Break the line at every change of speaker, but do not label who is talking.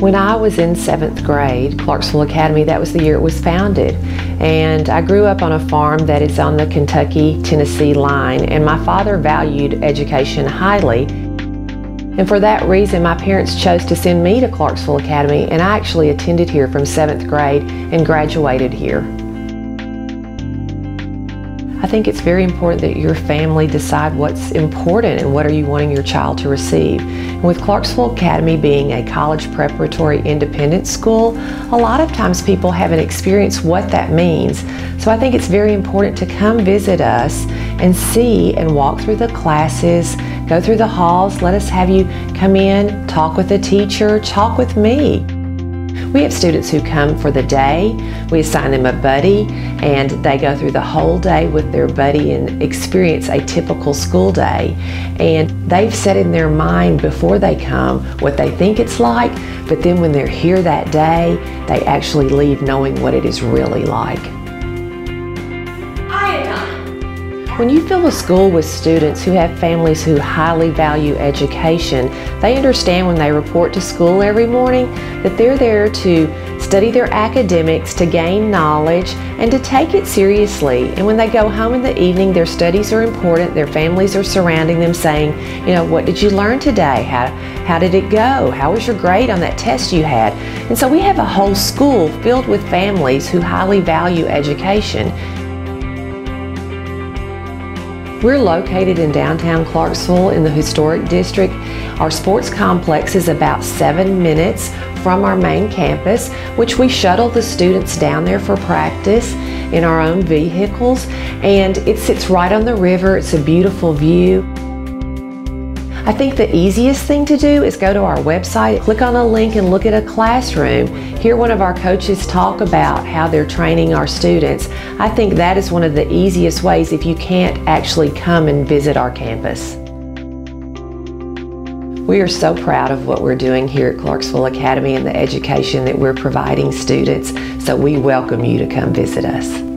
When I was in seventh grade, Clarksville Academy, that was the year it was founded. And I grew up on a farm that is on the Kentucky Tennessee line, and my father valued education highly. And for that reason, my parents chose to send me to Clarksville Academy, and I actually attended here from seventh grade and graduated here. I think it's very important that your family decide what's important and what are you wanting your child to receive. And with Clarksville Academy being a college preparatory independent school, a lot of times people haven't experienced what that means. So I think it's very important to come visit us and see and walk through the classes, go through the halls, let us have you come in, talk with the teacher, talk with me. We have students who come for the day. We assign them a buddy and they go through the whole day with their buddy and experience a typical school day. And they've set in their mind before they come what they think it's like, but then when they're here that day, they actually leave knowing what it is really like. When you fill a school with students who have families who highly value education, they understand when they report to school every morning that they're there to study their academics, to gain knowledge, and to take it seriously. And when they go home in the evening, their studies are important, their families are surrounding them saying, you know, what did you learn today? How, how did it go? How was your grade on that test you had? And so we have a whole school filled with families who highly value education we're located in downtown Clarksville in the historic district. Our sports complex is about seven minutes from our main campus, which we shuttle the students down there for practice in our own vehicles. And it sits right on the river. It's a beautiful view. I think the easiest thing to do is go to our website, click on a link and look at a classroom. Hear one of our coaches talk about how they're training our students. I think that is one of the easiest ways if you can't actually come and visit our campus. We are so proud of what we're doing here at Clarksville Academy and the education that we're providing students, so we welcome you to come visit us.